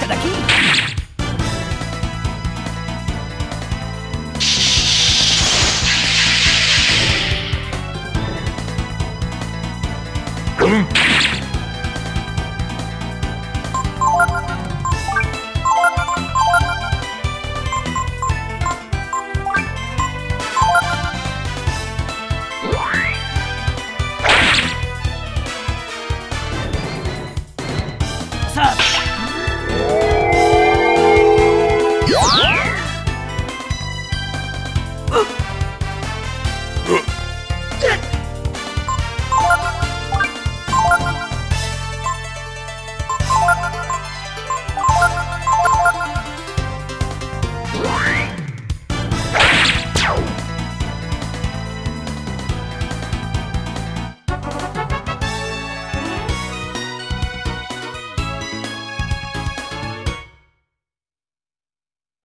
ただき。さあ。